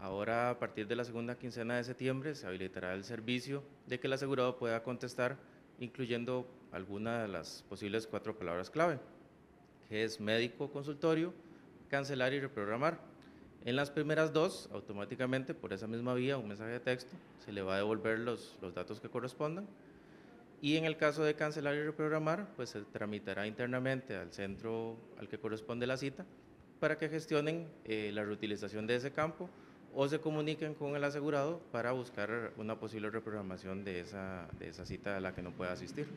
Ahora, a partir de la segunda quincena de septiembre, se habilitará el servicio de que el asegurado pueda contestar, incluyendo alguna de las posibles cuatro palabras clave, que es médico, consultorio, cancelar y reprogramar. En las primeras dos, automáticamente por esa misma vía, un mensaje de texto, se le va a devolver los, los datos que correspondan. Y en el caso de cancelar y reprogramar, pues se tramitará internamente al centro al que corresponde la cita para que gestionen eh, la reutilización de ese campo o se comuniquen con el asegurado para buscar una posible reprogramación de esa, de esa cita a la que no pueda asistir.